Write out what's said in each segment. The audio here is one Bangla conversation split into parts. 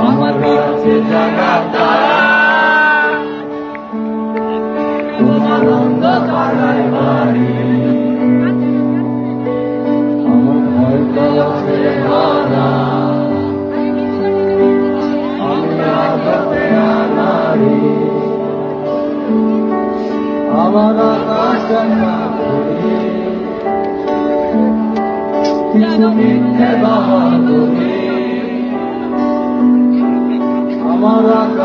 আমার কাছে জাগা তারা তোমার অন্ধকারায় বাড়ি আমার ভয়টা আছে হারা আমার আকাশ না কিছু মিথ্যে বাহাদুরি আমার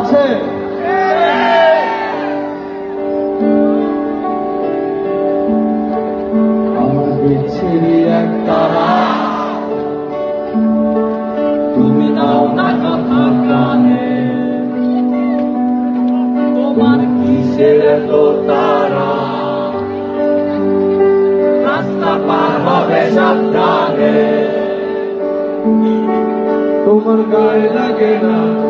আছে। তুমি না তোমার তোমার গায়ে লাগে না।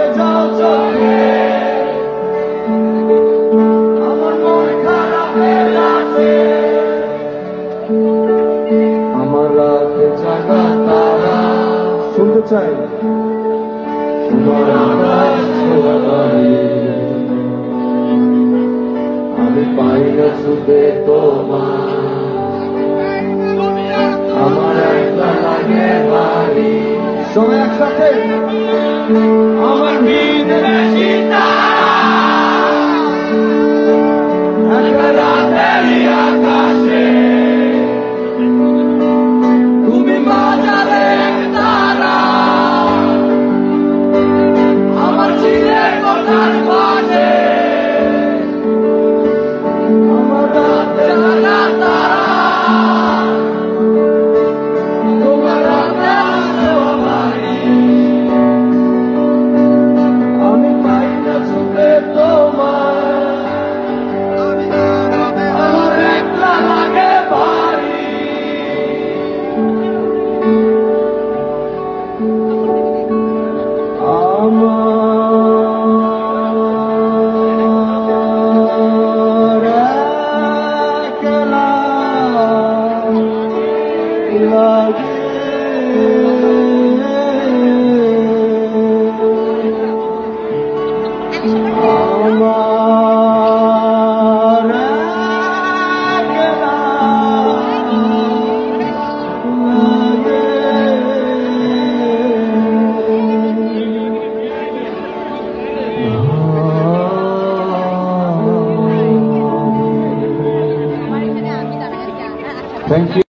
চাই। আমি পাই না শুধু তোমার। আমার একটা লাগে বাড়ি। সবাই একসাথে। আমার ভিতরে Not lost. লাগে আমার